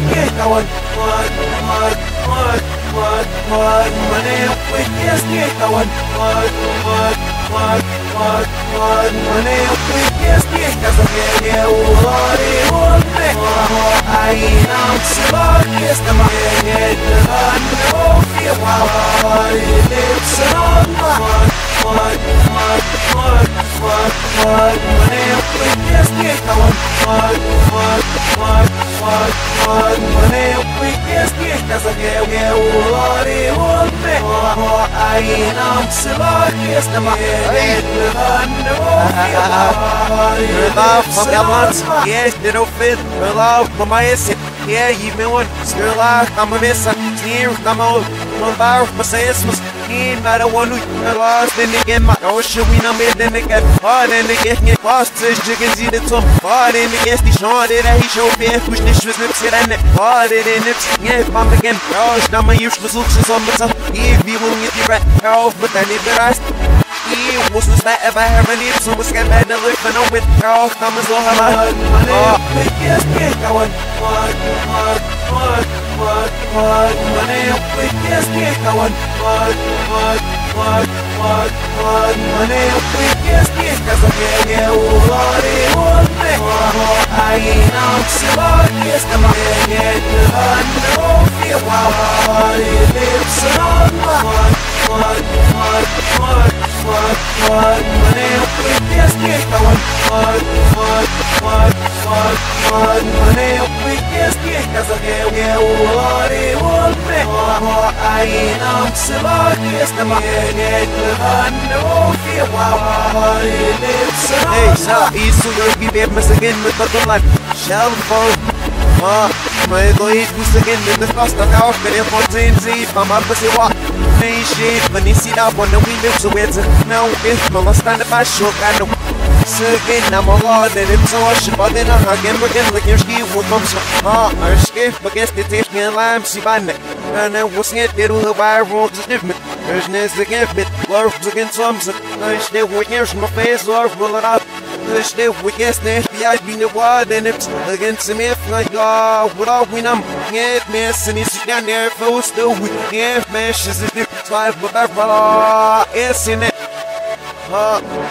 I the I'm. I ain't out to feel wow. Yeah, oh, Love yeah, little fit, love from my. Yeah, even one, still I'm a miss, here, come on, one bar, my sense was in, not a one who lost, then again, my ocean, we know me, then they get hard, and they get me lost, as chickens eat it so hard, and they get the short, that he show fair, push this was get and hard, and it's, yeah, I'm again, gosh, now my was looks on, but some, if you will get the right, off, but I need the rest. Yeah, was this that ever having it? So it's got bad to live and with all coming so hard. Oh, yes, yes, I want, what, what, what, what, what, money, yes, yes, I want, what, what, what, what, what, money, with yes, yes, cause I'm yeah, what, what, what, I ain't on so yes, I'm yeah, yeah, I know, feel wow, it lives on what, what, what, what, what, what, money, yes, I want, what, what, what, what, what, money, with yes, yes, cause I'm yeah, yeah, what, what, what, I ain't on so yes, I'm yeah, yeah, I know, feel wow, it lives on hey, sa isu yung gibib masagin mo tatulan. Shell phone. Ah, may doit kusagin din the cost of our video for TNT. Mama pasiwa. May shit, manisina po na window so it's now if malastanda pa shook I know. Sagin na mo god and it's so much but then I'm again again like your ski with bumps. Ah, our ski because the me lime si ban. And I was get it with a wire rules is different. There's ness again bit love against some. I stay with years my face love roll it up. This day we guess that the I been the word and it's against me if like God what all we know yeah mess and it's down there for still we yeah meshes is the five but that's all it's in it uh